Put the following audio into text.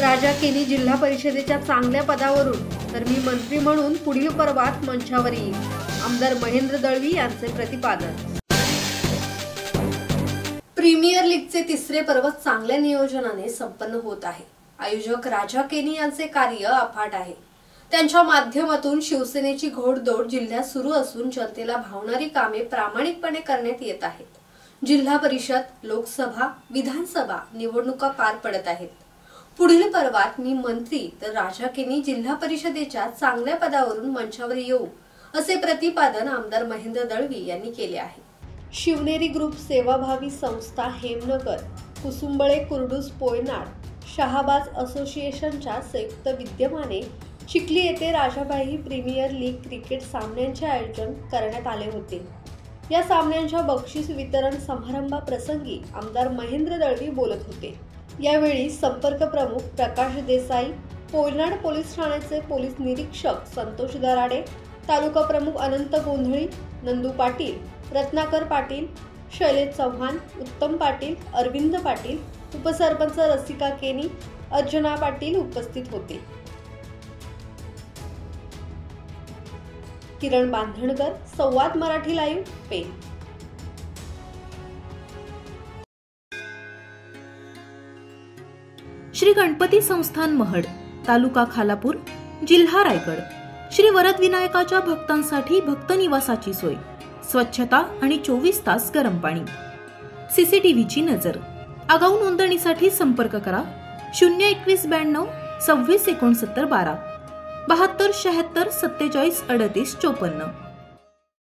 राजा केनी जिल्हा परिषदेच्या चांगल्या पदावरून. तर मी मंत्री म्हणून पुढील पर्वात मंचावर येईल आमदार महेंद्र दळवी यांचे प्रतिपादन. प्रीमियर लीगचे तिसरे पर्व चांगल्या नियोजनाने संपन्न होत आहे. आयोजक राजा केनी यांचे कार्य अफाट आहे. त्यांच्या माध्यमातून शिवसेनेची घोडदौड जिल्ह्यात सुरू असून जनतेला भावणारी कामे प्रामाणिकपणे करण्यात येत आहेत. जिल्हा परिषद लोकसभा विधानसभा निवडणुका पार पडत आहेत. पुढील पर्वात मी मंत्री तर राजाकीनी जिल्हा परिषदेच्या चांगल्या पदावरून मंचावर येऊ असे प्रतिपादन आमदार महेंद्र दळवी यांनी केले आहे. शिवनेरी ग्रुप सेवाभावी संस्था हेमनगर कुसुंबळे कुर्डूस पोयनाड शहाबाज असोसिएशनच्या संयुक्त विद्यमाने चिखली येथे राजाबाई प्रीमियर लीग क्रिकेट सामन्यांचे आयोजन करण्यात आले होते. या सामन्यांच्या बक्षीस वितरण समारंभाप्रसंगी आमदार महेंद्र दळवी बोलत होते. यावेळी संपर्क प्रमुख प्रकाश देसाई कोयनाड पोलीस ठाण्याचे पोलीस निरीक्षक संतोष दराडे तालुका प्रमुख अनंत गोंधळी नंदू पाटील रत्नाकर पाटील शैलेश चव्हाण उत्तम पाटील अरविंद पाटील उपसरपंच रसिका केनी अर्चना पाटील उपस्थित होते. किरण बांधणकर संवाद मराठी लाईव्ह पेन श्री गणपती संस्थान महड तालुका खालापूर जिल्हा रायगड. श्री वरद विनायकाच्या भक्तांसाठी भक्त निवासाची सोय स्वच्छता आणि चोवीस तास गरम पाणी. सीसीटीव्हीची नजर. आगाऊ नोंदणीसाठी संपर्क करा. शून्य एकवीस ब्याण्णव सव्वीस एकोणसत्तर बारा. बहात्तर शहात्तर सत्तेचाळीस अडतीस चोपन्न.